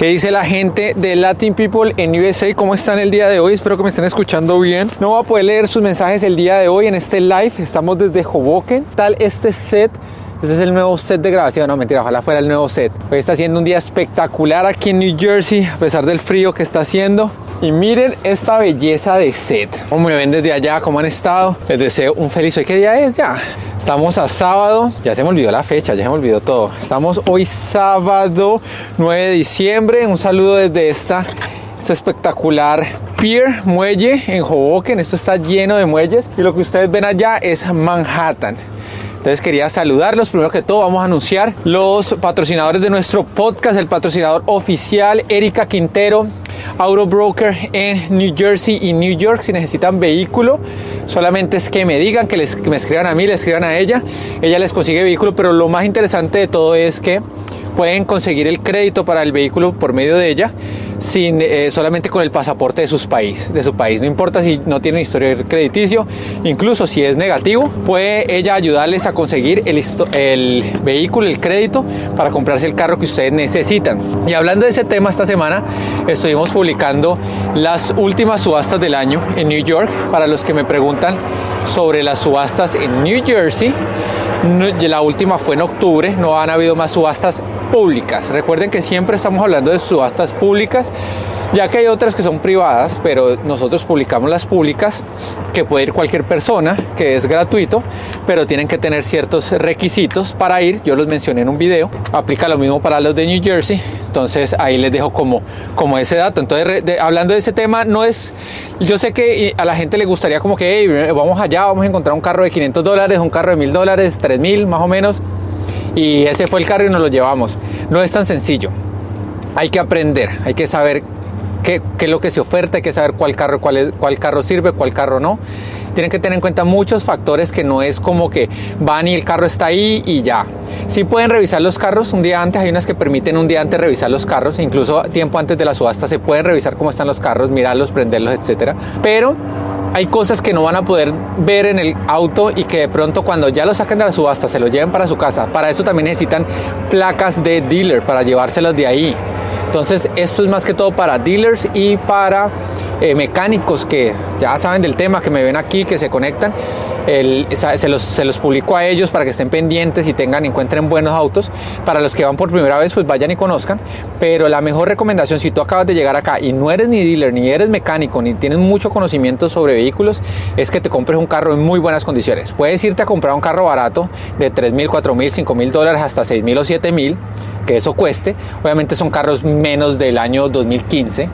¿Qué dice la gente de Latin People en USA? ¿Cómo están el día de hoy? Espero que me estén escuchando bien. No voy a poder leer sus mensajes el día de hoy en este live. Estamos desde Hoboken. Tal este set. Este es el nuevo set de grabación. No, mentira, ojalá fuera el nuevo set. Hoy está haciendo un día espectacular aquí en New Jersey, a pesar del frío que está haciendo. Y miren esta belleza de set. Como me ven desde allá, cómo han estado. Les deseo un feliz hoy. ¿Qué día es ya? Estamos a sábado, ya se me olvidó la fecha, ya se me olvidó todo. Estamos hoy sábado 9 de diciembre. Un saludo desde esta, esta espectacular pier, muelle en Hoboken. Esto está lleno de muelles y lo que ustedes ven allá es Manhattan. Entonces quería saludarlos. Primero que todo vamos a anunciar los patrocinadores de nuestro podcast, el patrocinador oficial Erika Quintero, Auto Broker en New Jersey y New York. Si necesitan vehículo, solamente es que me digan, que, les, me escriban a mí, le escriban a ella. Ella les consigue vehículo, pero lo más interesante de todo es que pueden conseguir el crédito para el vehículo por medio de ella sin, eh, solamente con el pasaporte de, sus país, de su país. No importa si no tienen historial crediticio, incluso si es negativo, puede ella ayudarles a conseguir el, el vehículo, el crédito para comprarse el carro que ustedes necesitan. Y hablando de ese tema, esta semana estuvimos publicando las últimas subastas del año en New York. Para los que me preguntan sobre las subastas en New Jersey, la última fue en octubre, no han habido más subastas públicas. Recuerden que siempre estamos hablando de subastas públicas, ya que hay otras que son privadas, pero nosotros publicamos las públicas, que puede ir cualquier persona, que es gratuito, pero tienen que tener ciertos requisitos para ir. Yo los mencioné en un video. Aplica lo mismo para los de New Jersey. Entonces ahí les dejo como, como ese dato. Entonces, hablando de ese tema, no es. Yo sé que a la gente le gustaría como que vamos allá, vamos a encontrar un carro de 500 dólares, un carro de 1000 dólares, 3000 más o menos. Y ese fue el carro y nos lo llevamos. No es tan sencillo. Hay que aprender, hay que saber qué, es lo que se oferta, hay que saber cuál carro, cuál, cuál carro sirve, cuál carro no. Tienen que tener en cuenta muchos factores que no es como que van y el carro está ahí y ya. Sí pueden revisar los carros un día antes, hay unas que permiten un día antes revisar los carros, incluso tiempo antes de la subasta se pueden revisar cómo están los carros, mirarlos, prenderlos, etcétera. Pero hay cosas que no van a poder ver en el auto y que de pronto cuando ya lo saquen de la subasta se lo lleven para su casa. Para eso también necesitan placas de dealer para llevárselas de ahí. Entonces esto es más que todo para dealers y para eh, mecánicos que ya saben del tema, que me ven aquí, que se conectan. se, los, se los publico a ellos para que estén pendientes y tengan, encuentren buenos autos. Para los que van por primera vez, pues vayan y conozcan. Pero la mejor recomendación, si tú acabas de llegar acá y no eres ni dealer, ni eres mecánico, ni tienes mucho conocimiento sobre vehículos, es que te compres un carro en muy buenas condiciones. Puedes irte a comprar un carro barato de 3 mil, 4 mil, 5 mil dólares hasta 6 mil o 7 mil que eso cueste. Obviamente son carros menos del año 2015,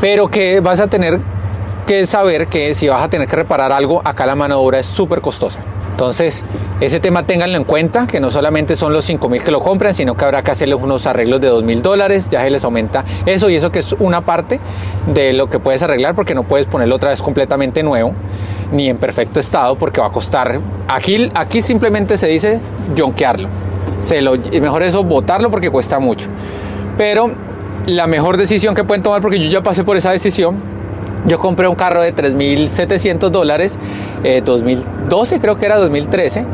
pero que vas a tener que saber que si vas a tener que reparar algo, acá la mano de obra es súper costosa. Entonces, ese tema ténganlo en cuenta, que no solamente son los 5 mil que lo compran, sino que habrá que hacerle unos arreglos de 2 mil dólares, ya se les aumenta eso y eso que es una parte de lo que puedes arreglar porque no puedes ponerlo otra vez completamente nuevo ni en perfecto estado porque va a costar, aquí, aquí simplemente se dice jonquearlo se lo, mejor eso botarlo porque cuesta mucho. Pero la mejor decisión que pueden tomar, porque yo ya pasé por esa decisión, yo compré un carro de 3.700 dólares, 2012 eh, creo que era 2013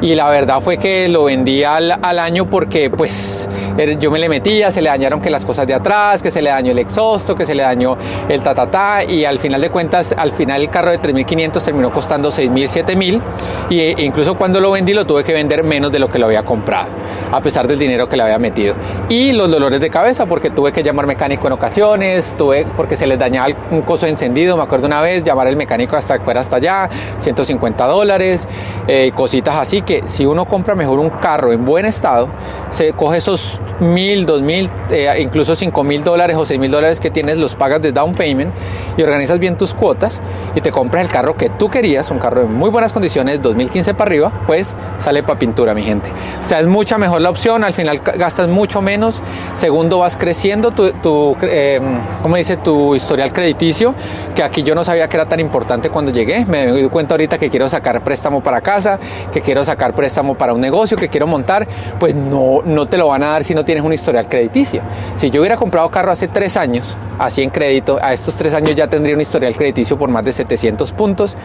y la verdad fue que lo vendí al, al, año porque pues er, yo me le metía, se le dañaron que las cosas de atrás, que se le dañó el exhausto, que se le dañó el tatatá y al final de cuentas, al final el carro de 3.500 terminó costando 6.000, 7.000 y e incluso cuando lo vendí lo tuve que vender menos de lo que lo había comprado, a pesar del dinero que le había metido. Y los dolores de cabeza porque tuve que llamar mecánico en ocasiones, tuve porque se les dañaba un coso encendido, me acuerdo una vez, llamar al mecánico hasta fuera hasta allá, 150 dólares, eh, cositas así que si uno compra mejor un carro en buen estado, se coge esos mil, dos mil, eh, incluso cinco mil dólares o seis mil dólares que tienes, los pagas de down payment y organizas bien tus cuotas y te compras el carro que tú querías, un carro en muy buenas condiciones, 2015 para arriba, pues sale para pintura, mi gente. O sea, es mucha mejor la opción, al final gastas mucho menos, segundo vas creciendo tu, tu eh, ¿cómo dice? Tu historial crediticio, que aquí yo no sabía que era tan importante cuando llegué, me doy cuenta ahorita que quiero sacar préstamo para casa, que quiero sacar sacar préstamo para un negocio que quiero montar, pues no, no te lo van a dar si no tienes un historial crediticio. Si yo hubiera comprado carro hace tres años, así en crédito, a estos tres años ya tendría un historial crediticio por más de 700 puntos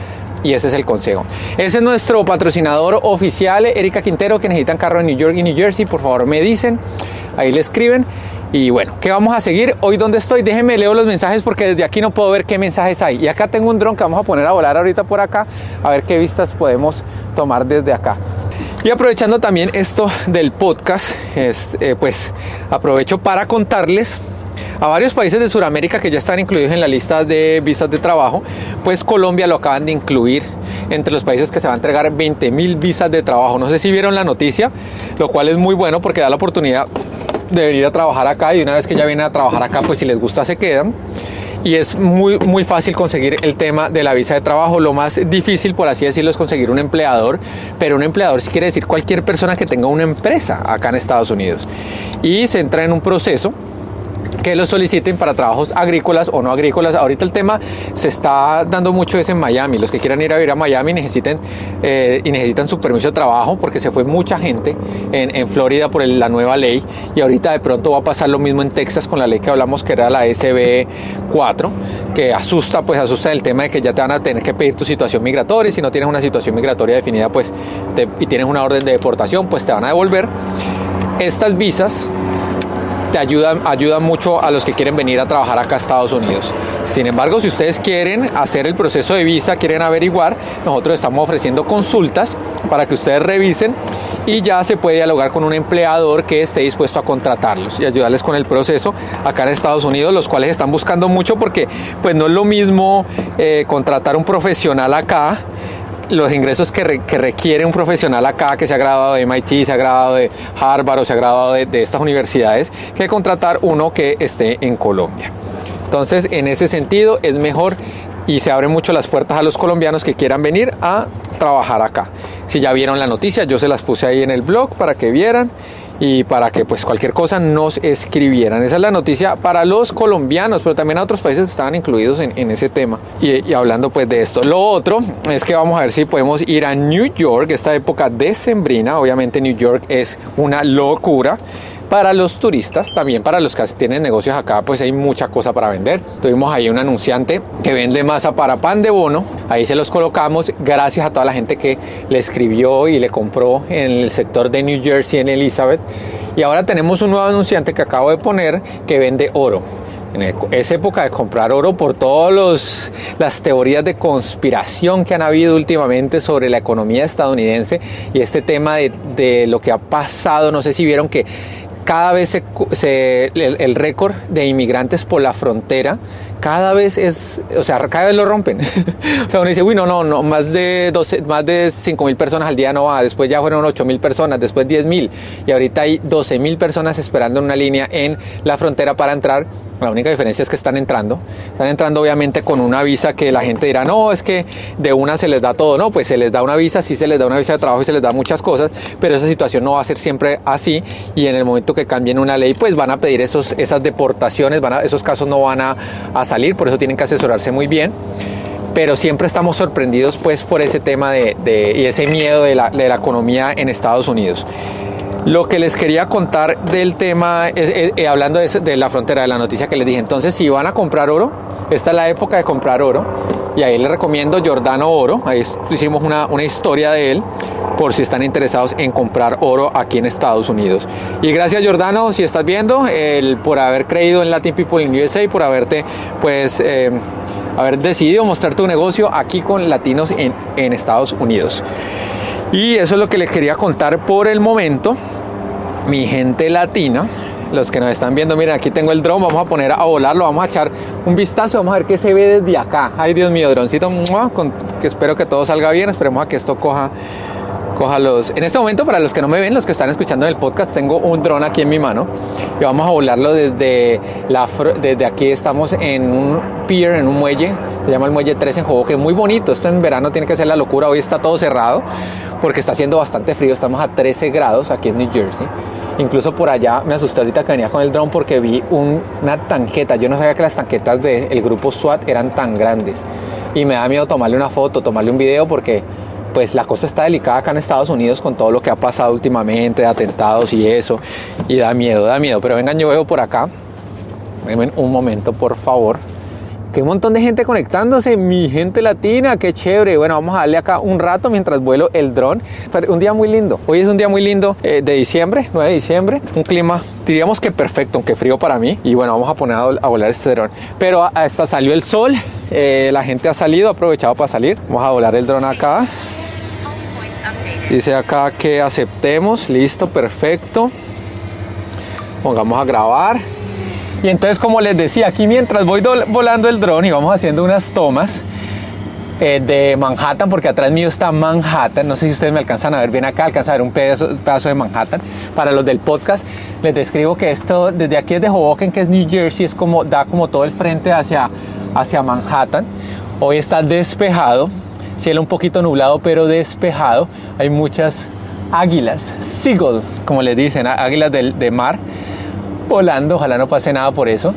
y ese es el consejo. Ese es nuestro patrocinador oficial, Erika Quintero, que necesitan carro en New York y New Jersey, por favor me dicen, ahí le escriben Y bueno, ¿qué vamos a seguir? Hoy, ¿dónde estoy? Déjenme leo los mensajes porque desde aquí no puedo ver qué mensajes hay. Y acá tengo un dron que vamos a poner a volar ahorita por acá, a ver qué vistas podemos tomar desde acá. Y aprovechando también esto del podcast, este, pues aprovecho para contarles a varios países de Sudamérica que ya están incluidos en la lista de visas de trabajo, pues Colombia lo acaban de incluir entre los países que se va a entregar 20 mil visas de trabajo. No sé si vieron la noticia, lo cual es muy bueno porque da la oportunidad de venir a trabajar acá y una vez que ya vienen a trabajar acá, pues si les gusta se quedan y es muy, muy fácil conseguir el tema de la visa de trabajo. Lo más difícil, por así decirlo, es conseguir un empleador, pero un empleador sí quiere decir cualquier persona que tenga una empresa acá en Estados Unidos. Y se entra en un proceso que lo soliciten para trabajos agrícolas o no agrícolas. Ahorita el tema se está dando mucho es en Miami. Los que quieran ir a vivir a Miami necesiten eh, y necesitan su permiso de trabajo porque se fue mucha gente en, en Florida por la nueva ley y ahorita de pronto va a pasar lo mismo en Texas con la ley que hablamos que era la SB 4 que asusta pues asusta el tema de que ya te van a tener que pedir tu situación migratoria si no tienes una situación migratoria definida pues y tienes una orden de deportación pues te van a devolver estas visas te ayudan, ayudan mucho a los que quieren venir a trabajar acá a Estados Unidos. Sin embargo, si ustedes quieren hacer el proceso de visa, quieren averiguar, nosotros estamos ofreciendo consultas para que ustedes revisen y ya se puede dialogar con un empleador que esté dispuesto a contratarlos y ayudarles con el proceso acá en Estados Unidos, los cuales están buscando mucho porque pues no es lo mismo eh, contratar un profesional acá los ingresos que, requiere un profesional acá que se ha graduado de MIT, se ha graduado de Harvard o se ha graduado de, de estas universidades, que contratar uno que esté en Colombia. Entonces, en ese sentido, es mejor y se abren mucho las puertas a los colombianos que quieran venir a trabajar acá. Si ya vieron la noticia, yo se las puse ahí en el blog para que vieran y para que pues cualquier cosa nos escribieran. Esa es la noticia para los colombianos, pero también a otros países que estaban incluidos en, ese tema. Y, hablando pues de esto. Lo otro es que vamos a ver si podemos ir a New York, esta época decembrina. Obviamente New York es una locura para los turistas, también para los que tienen negocios acá, pues hay mucha cosa para vender. Tuvimos ahí un anunciante que vende masa para pan de bono, ahí se los colocamos, gracias a toda la gente que le escribió y le compró en el sector de New Jersey, en Elizabeth. Y ahora tenemos un nuevo anunciante que acabo de poner que vende oro. En esa época de comprar oro por todas las teorías de conspiración que han habido últimamente sobre la economía estadounidense y este tema de, de lo que ha pasado. No sé si vieron que cada vez se, el, récord de inmigrantes por la frontera cada vez es, o sea, cada vez lo rompen. o sea, uno dice, uy, no, no, no, más de, 12, más de 5 mil personas al día no va, después ya fueron 8 mil personas, después 10 mil, y ahorita hay 12 mil personas esperando en una línea en la frontera para entrar la única diferencia es que están entrando. Están entrando obviamente con una visa que la gente dirá, no, es que de una se les da todo. No, pues se les da una visa, sí se les da una visa de trabajo y se les da muchas cosas, pero esa situación no va a ser siempre así. Y en el momento que cambien una ley, pues van a pedir esos, esas deportaciones, van a, esos casos no van a, salir, por eso tienen que asesorarse muy bien pero siempre estamos sorprendidos pues por ese tema de, y ese miedo de la, de economía en Estados Unidos. Lo que les quería contar del tema, es, eh, hablando de, la frontera, de la noticia que les dije, entonces si van a comprar oro, esta es la época de comprar oro, y ahí les recomiendo Jordano Oro, ahí hicimos una, una historia de él, por si están interesados en comprar oro aquí en Estados Unidos. Y gracias Jordano, si estás viendo, el, por haber creído en Latin People in USA, por haberte pues... Eh, haber decidido mostrar tu negocio aquí con latinos en, en Estados Unidos. Y eso es lo que les quería contar por el momento. Mi gente latina, los que nos están viendo, miren, aquí tengo el dron, vamos a poner a volarlo, vamos a echar un vistazo, vamos a ver qué se ve desde acá. Ay, Dios mío, droncito, que espero que todo salga bien, esperemos a que esto coja los En este momento, para los que no me ven, los que están escuchando el podcast, tengo un dron aquí en mi mano y vamos a volarlo desde, la, desde aquí. Estamos en un pier, en un muelle, se llama el muelle 3 en Juego, que es muy bonito. Esto en verano tiene que ser la locura. Hoy está todo cerrado porque está haciendo bastante frío. Estamos a 13 grados aquí en New Jersey. Incluso por allá me asusté ahorita que venía con el dron porque vi una tanqueta. Yo no sabía que las tanquetas del grupo SWAT eran tan grandes. Y me da miedo tomarle una foto, tomarle un video porque pues la cosa está delicada acá en Estados Unidos con todo lo que ha pasado últimamente, de atentados y eso, y da miedo, da miedo. Pero vengan, yo veo por acá, denme un momento por favor. Qué montón de gente conectándose, mi gente latina, qué chévere. Bueno, vamos a darle acá un rato mientras vuelo el dron. Un día muy lindo. Hoy es un día muy lindo eh, de diciembre, 9 de diciembre. Un clima, diríamos que perfecto, aunque frío para mí. Y bueno, vamos a poner a, volar este dron. Pero hasta salió el sol, eh, la gente ha salido, ha aprovechado para salir. Vamos a volar el dron acá. Dice acá que aceptemos, listo, perfecto. Pongamos a grabar. Y entonces, como les decía, aquí mientras voy volando el dron y vamos haciendo unas tomas eh, de Manhattan, porque atrás mío está Manhattan, no sé si ustedes me alcanzan a ver bien acá, alcanzan a ver un pedazo, de Manhattan. Para los del podcast, les describo que esto, desde aquí es de Hoboken, que es New Jersey, es como, da como todo el frente hacia, hacia Manhattan. Hoy está despejado, cielo un poquito nublado, pero despejado. Hay muchas águilas, seagull, como les dicen, águilas del, de mar volando, ojalá no pase nada por eso.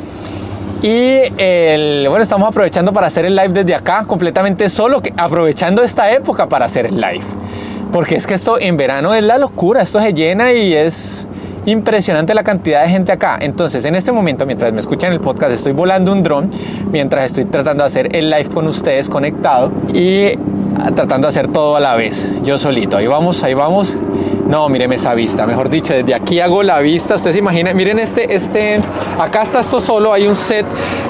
Y el, bueno, estamos aprovechando para hacer el live desde acá, completamente solo, aprovechando esta época para hacer el live. Porque es que esto en verano es la locura, esto se llena y es impresionante la cantidad de gente acá. Entonces, en este momento, mientras me escuchan el podcast, estoy volando un dron, mientras estoy tratando de hacer el live con ustedes conectado y tratando de hacer todo a la vez, yo solito. Ahí vamos, ahí vamos. No, míreme esa vista, mejor dicho, desde aquí hago la vista. Ustedes se imaginan, miren este, este, acá está esto solo, hay un set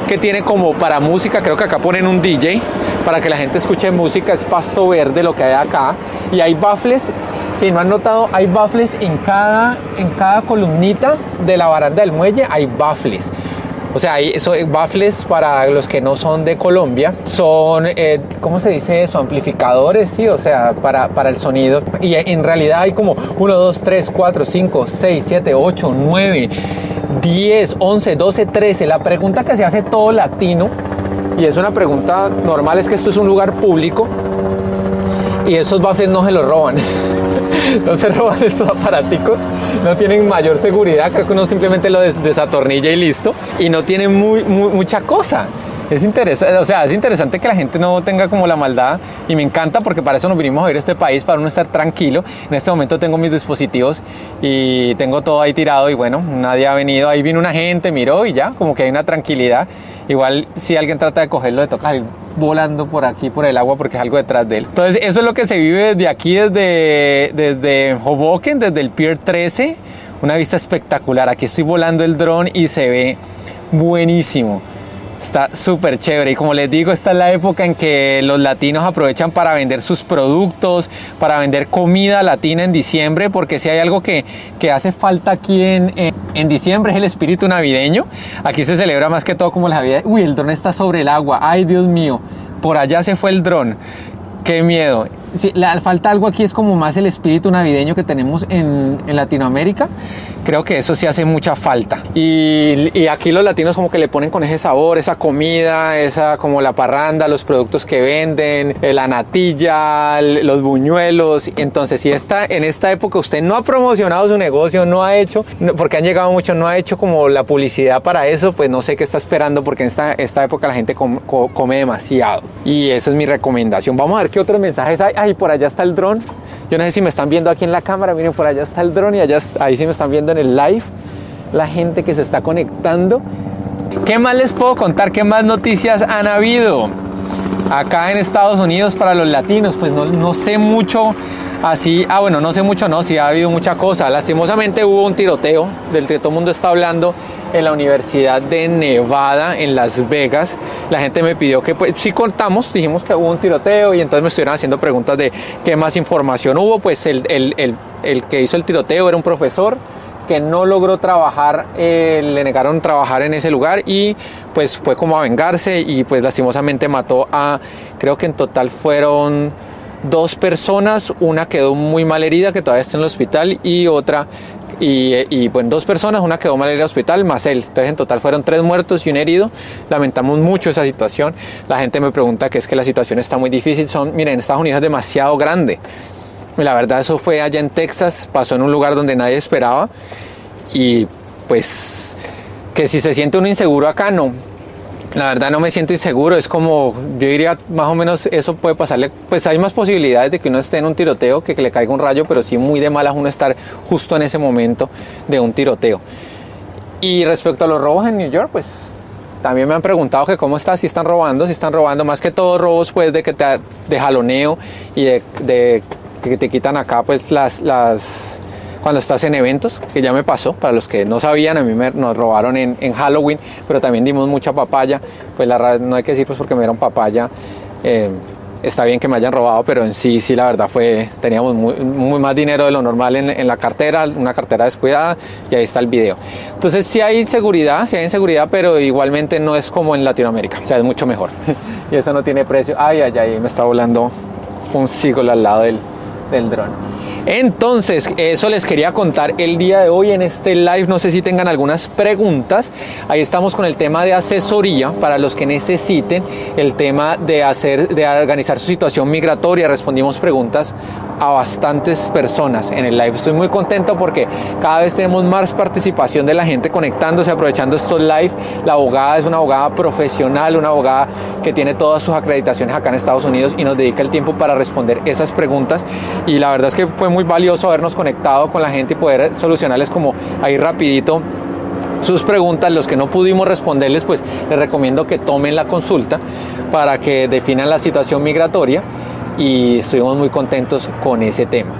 que tiene como para música, creo que acá ponen un DJ para que la gente escuche música, es pasto verde lo que hay acá. Y hay baffles, si no han notado, hay baffles en cada, en cada columnita de la baranda del muelle, hay baffles. O sea, hay eso, baffles para los que no son de Colombia son, eh, ¿cómo se dice eso? Amplificadores, sí, o sea, para, para el sonido. Y en realidad hay como 1, 2, 3, 4, 5, 6, 7, 8, 9, 10, 11, 12, 13. La pregunta que se hace todo latino, y es una pregunta normal, es que esto es un lugar público y esos baffles no se los roban. no se roban estos aparaticos, no tienen mayor seguridad, creo que uno simplemente lo desatornilla y listo, y no tienen mucha cosa. Es interesante, o sea, es interesante que la gente no tenga como la maldad y me encanta porque para eso nos vinimos a ver este país, para uno estar tranquilo. En este momento tengo mis dispositivos y tengo todo ahí tirado y bueno, nadie ha venido. Ahí vino una gente, miró y ya, como que hay una tranquilidad. Igual si alguien trata de cogerlo, le toca ir volando por aquí, por el agua, porque es algo detrás de él. Entonces, eso es lo que se vive desde aquí, desde, desde Hoboken, desde el Pier 13. Una vista espectacular. Aquí estoy volando el dron y se ve buenísimo. Está súper chévere y como les digo, esta es la época en que los latinos aprovechan para vender sus productos, para vender comida latina en diciembre, porque si hay algo que, que hace falta aquí en, en, diciembre es el espíritu navideño. Aquí se celebra más que todo como la vida. Uy, el dron está sobre el agua. Ay, Dios mío. Por allá se fue el dron. Qué miedo. Sí, la falta algo aquí es como más el espíritu navideño que tenemos en, en Latinoamérica creo que eso sí hace mucha falta. Y, y, aquí los latinos como que le ponen con ese sabor, esa comida, esa como la parranda, los productos que venden, eh, la natilla, los buñuelos. Entonces, si está en esta época usted no ha promocionado su negocio, no ha hecho, porque han llegado muchos, no ha hecho como la publicidad para eso, pues no sé qué está esperando porque en esta, esta época la gente come, come demasiado. Y eso es mi recomendación. Vamos a ver qué otros mensajes hay. Ay, por allá está el dron. Yo no sé si me están viendo aquí en la cámara, miren por allá está el dron y allá ahí sí me están viendo en el live la gente que se está conectando. ¿Qué más les puedo contar? ¿Qué más noticias han habido acá en Estados Unidos para los latinos? Pues no, no sé mucho así. Ah, bueno, no sé mucho, no, sí ha habido mucha cosa. Lastimosamente hubo un tiroteo del que todo el mundo está hablando en la Universidad de Nevada en Las Vegas. La gente me pidió que, pues, si contamos, dijimos que hubo un tiroteo y entonces me estuvieron haciendo preguntas de qué más información hubo. Pues el, el, el, que hizo el tiroteo era un profesor que no logró trabajar, eh, le negaron trabajar en ese lugar y pues fue como a vengarse y pues lastimosamente mató a, creo que en total fueron dos personas, una quedó muy mal herida que todavía está en el hospital y otra y, y bueno, dos personas, una quedó mal en el hospital, más él. Entonces en total fueron tres muertos y un herido. Lamentamos mucho esa situación. La gente me pregunta que es que la situación está muy difícil. Son, miren, Estados Unidos es demasiado grande. La verdad eso fue allá en Texas, pasó en un lugar donde nadie esperaba y pues que si se siente uno inseguro acá no, la verdad no me siento inseguro, es como, yo diría más o menos eso puede pasarle, pues hay más posibilidades de que uno esté en un tiroteo que que le caiga un rayo, pero sí muy de malas uno estar justo en ese momento de un tiroteo. Y respecto a los robos en New York, pues también me han preguntado que cómo está, si están robando, si están robando, más que todo robos pues de que te, de jaloneo y de, que te quitan acá pues las, las cuando estás en eventos, que ya me pasó, para los que no sabían, a mí me, nos robaron en, en, Halloween, pero también dimos mucha papaya, pues la no hay que decir pues porque me dieron papaya, eh, está bien que me hayan robado, pero en sí, sí, la verdad fue, teníamos muy, más dinero de lo normal en, la cartera, una cartera descuidada, y ahí está el video. Entonces sí hay inseguridad, sí hay inseguridad, pero igualmente no es como en Latinoamérica, o sea, es mucho mejor. y eso no tiene precio. Ay, ay, ay, me está volando un siglo al lado del, del dron. Entonces, eso les quería contar el día de hoy en este live. No sé si tengan algunas preguntas. Ahí estamos con el tema de asesoría para los que necesiten el tema de hacer, de organizar su situación migratoria. Respondimos preguntas a bastantes personas en el live. Estoy muy contento porque cada vez tenemos más participación de la gente conectándose, aprovechando estos live. La abogada es una abogada profesional, una abogada que tiene todas sus acreditaciones acá en Estados Unidos y nos dedica el tiempo para responder esas preguntas. Y la verdad es que fue muy valioso habernos conectado con la gente y poder solucionarles como ahí rapidito sus preguntas, los que no pudimos responderles, pues les recomiendo que tomen la consulta para que definan la situación migratoria y estuvimos muy contentos con ese tema.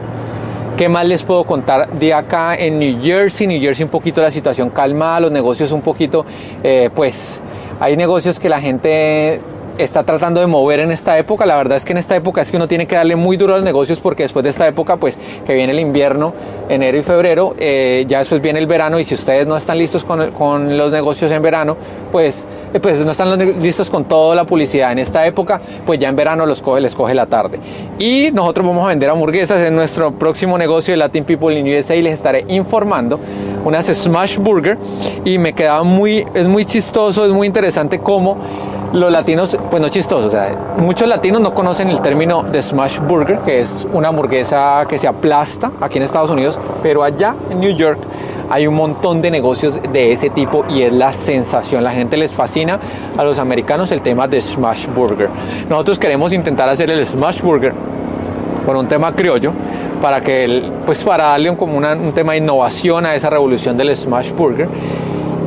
¿Qué más les puedo contar de acá en New Jersey? New Jersey un poquito la situación calmada, los negocios un poquito, eh, pues hay negocios que la gente está tratando de mover en esta época. La verdad es que en esta época es que uno tiene que darle muy duro a los negocios porque después de esta época, pues que viene el invierno, enero y febrero, eh, ya después viene el verano y si ustedes no están listos con, con los negocios en verano, pues, eh, pues no están listos con toda la publicidad en esta época, pues ya en verano los coge, les coge la tarde. Y nosotros vamos a vender hamburguesas en nuestro próximo negocio de Latin People in USA y les estaré informando unas Smash Burger y me quedaba muy, es muy chistoso, es muy interesante cómo los latinos, pues no chistoso, o sea, muchos latinos no conocen el término de smash burger, que es una hamburguesa que se aplasta aquí en Estados Unidos, pero allá en New York hay un montón de negocios de ese tipo y es la sensación. La gente les fascina a los americanos el tema de smash burger. Nosotros queremos intentar hacer el smash burger por un tema criollo para que pues para darle un, como un tema de innovación a esa revolución del smash burger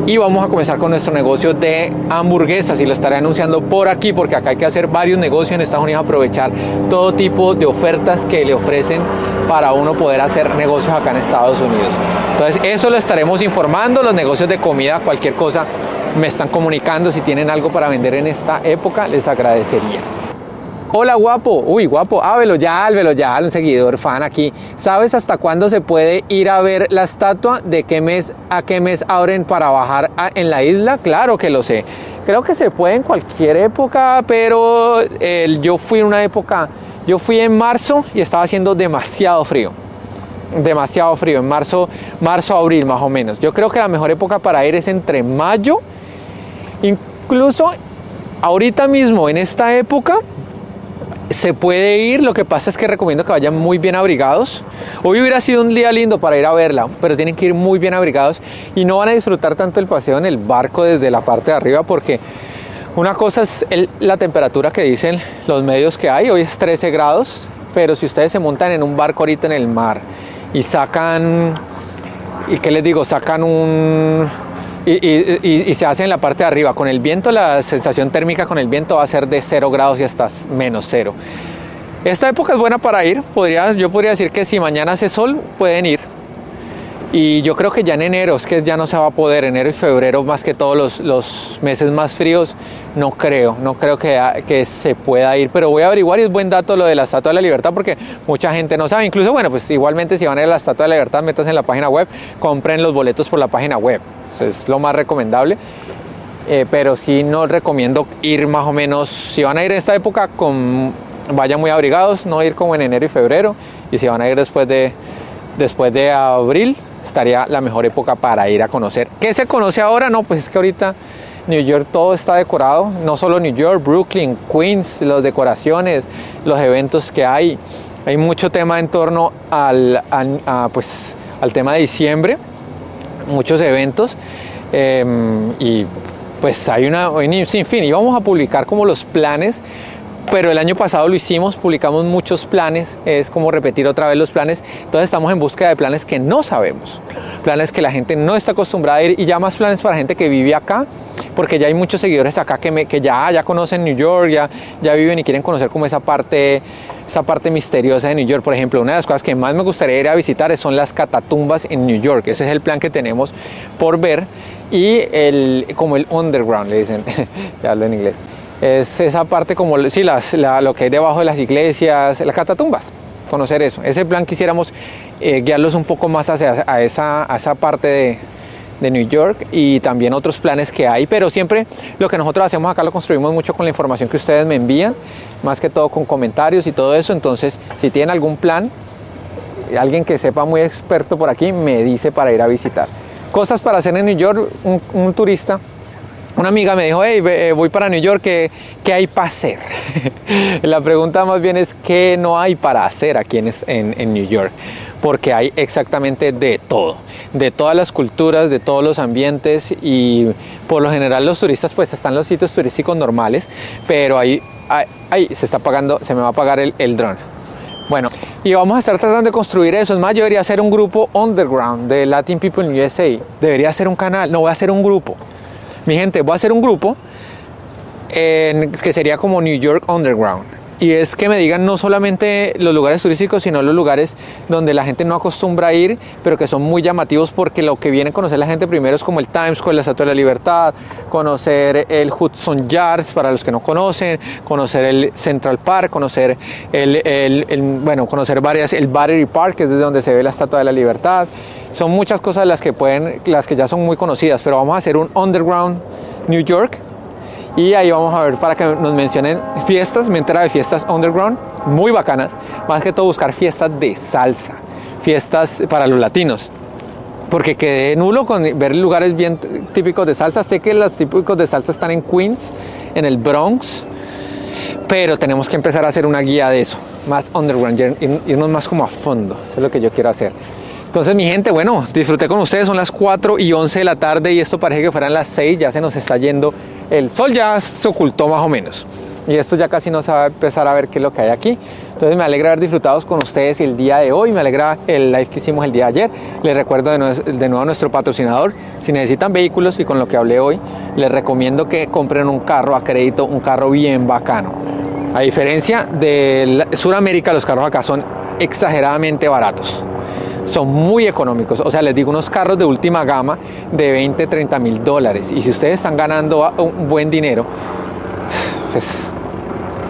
y vamos a comenzar con nuestro negocio de hamburguesas y lo estaré anunciando por aquí porque acá hay que hacer varios negocios en Estados Unidos, aprovechar todo tipo de ofertas que le ofrecen para uno poder hacer negocios acá en Estados Unidos. Entonces eso lo estaremos informando, los negocios de comida, cualquier cosa me están comunicando, si tienen algo para vender en esta época les agradecería. Hola guapo, uy guapo, ah, ya, ya, un seguidor fan aquí. ¿Sabes hasta cuándo se puede ir a ver la estatua? ¿De qué mes a qué mes abren para bajar en la isla? Claro que lo sé. Creo que se puede en cualquier época, pero yo fui en una época, yo fui en marzo y estaba haciendo demasiado frío. Demasiado frío, en marzo, marzo, abril más o menos. Yo creo que la mejor época para ir es entre mayo, incluso ahorita mismo en esta época se puede ir, lo que pasa es que recomiendo que vayan muy bien abrigados. Hoy hubiera sido un día lindo para ir a verla, pero tienen que ir muy bien abrigados y no van a disfrutar tanto el paseo en el barco desde la parte de arriba porque una cosa es la temperatura que dicen los medios que hay, hoy es 13 grados, pero si ustedes se montan en un barco ahorita en el mar y sacan, ¿y qué les digo? Sacan un y, se hace en la parte de arriba. Con el viento, la sensación térmica con el viento va a ser de 0 grados y hasta menos 0. Esta época es buena para ir. Podría, yo podría decir que si mañana hace sol, pueden ir. Y yo creo que ya en enero, es que ya no se va a poder, enero y febrero más que todos los, los meses más fríos, no creo, no creo que, que, se pueda ir, pero voy a averiguar y es buen dato lo de la Estatua de la Libertad porque mucha gente no sabe, incluso bueno, pues igualmente si van a ir a la Estatua de la Libertad, metas en la página web, compren los boletos por la página web, es lo más recomendable. Eh, pero sí no recomiendo ir más o menos, si van a ir en esta época, con, vayan muy abrigados, no ir como en enero y febrero, y si van a ir después de, después de abril, estaría la mejor época para ir a conocer. ¿Qué se conoce ahora? No, pues es que ahorita New York todo está decorado, no solo New York, Brooklyn, Queens, las decoraciones, los eventos que hay. Hay mucho tema en torno al, pues, al tema de diciembre muchos eventos em, y pues hay una sin fin y vamos a publicar como los planes pero el año pasado lo hicimos, publicamos muchos planes, es como repetir otra vez los planes, entonces estamos en búsqueda de planes que no sabemos, planes que la gente no está acostumbrada a ir y ya más planes para gente que vive acá, porque ya hay muchos seguidores acá que, me, que ya, ya conocen New York, ya, ya viven y quieren conocer como esa parte, esa parte misteriosa de New York. Por ejemplo, una de las cosas que más me gustaría ir a visitar son las catatumbas en New York, ese es el plan que tenemos por ver. Y el, como el underground, le dicen, ya hablo en inglés. Es esa parte como sí, las, lo que hay debajo de las iglesias, las catatumbas, conocer eso. Ese plan quisiéramos eh, guiarlos un poco más hacia a esa, a esa parte de, de, New York y también otros planes que hay, pero siempre lo que nosotros hacemos acá lo construimos mucho con la información que ustedes me envían, más que todo con comentarios y todo eso. Entonces, si tienen algún plan, alguien que sepa muy experto por aquí me dice para ir a visitar. Cosas para hacer en New York, un, turista una amiga me dijo, hey, eh, voy para New York, ¿qué, qué hay para hacer? la pregunta más bien es, ¿qué no hay para hacer aquí en, en, New York? Porque hay exactamente de todo, de todas las culturas, de todos los ambientes y por lo general los turistas pues están los sitios turísticos normales, pero ahí, ahí, se está pagando, se me va a pagar el, el dron. Bueno, y vamos a estar tratando de construir eso. Es más, yo debería hacer un grupo underground de Latin People in USA. Debería ser un canal, no voy a hacer un grupo mi gente, voy a hacer un grupo que sería como New York Underground. Y es que me digan no solamente los lugares turísticos, sino los lugares donde la gente no acostumbra ir, pero que son muy llamativos porque lo que viene a conocer la gente primero es como el Times Square, la Estatua de la Libertad, conocer el Hudson Yards para los que no conocen, conocer el Central Park, conocer el, bueno, conocer varias, el Battery Park, que es desde donde se ve la Estatua de la Libertad. Son muchas cosas las que pueden, las que ya son muy conocidas, pero vamos a hacer un Underground New York y ahí vamos a ver para que nos mencionen fiestas, me entera de fiestas underground muy bacanas, más que todo buscar fiestas de salsa, fiestas para los latinos. Porque quedé nulo con ver lugares bien típicos de salsa. Sé que los típicos de salsa están en Queens, en el Bronx, pero tenemos que empezar a hacer una guía de eso, más underground, irnos más como a fondo. Eso es lo que yo quiero hacer. Entonces, mi gente, bueno, disfruté con ustedes. Son las 4 y 11 de la tarde y esto parece que fueran las 6. Ya se nos está yendo. El sol ya se ocultó más o menos. Y esto ya casi no se va a empezar a ver qué es lo que hay aquí. Entonces me alegra haber disfrutado con ustedes el día de hoy, me alegra el live que hicimos el día de ayer. Les recuerdo de nuevo, a nuestro patrocinador, si necesitan vehículos y con lo que hablé hoy, les recomiendo que compren un carro a crédito, un carro bien bacano. A diferencia de Sudamérica, los carros acá son exageradamente baratos son muy económicos. O sea, les digo, unos carros de última gama de 20, 30 mil dólares. Y si ustedes están ganando un buen dinero, pues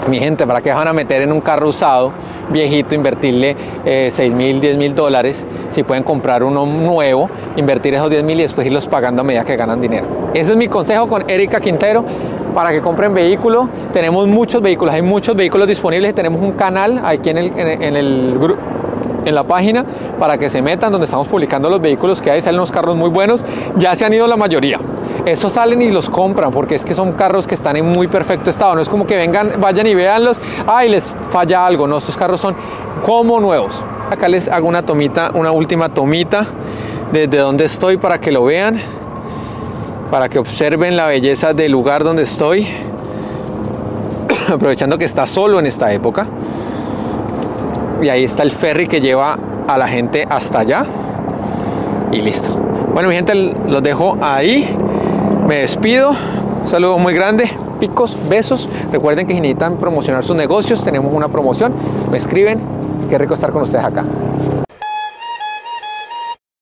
mi gente, ¿para qué van a meter en un carro usado, viejito, invertirle 6 eh, mil, 10 mil dólares? Si pueden comprar uno nuevo, invertir esos 10 mil y después irlos pagando a medida que ganan dinero. Ese es mi consejo con Erika Quintero para que compren vehículos. Tenemos muchos vehículos, hay muchos vehículos disponibles. Tenemos un canal aquí en el, en el grupo en la página para que se metan donde estamos publicando los vehículos que hay, salen unos carros muy buenos, ya se han ido la mayoría. Estos salen y los compran porque es que son carros que están en muy perfecto estado, no es como que vengan, vayan y véanlos, ay, les falla algo, no, estos carros son como nuevos. Acá les hago una tomita, una última tomita desde donde estoy para que lo vean, para que observen la belleza del lugar donde estoy, aprovechando que está solo en esta época y ahí está el ferry que lleva a la gente hasta allá y listo. Bueno, mi gente, los dejo ahí. Me despido. Un saludo muy grande. Picos, besos. Recuerden que si necesitan promocionar sus negocios, tenemos una promoción. Me escriben. Qué rico estar con ustedes acá.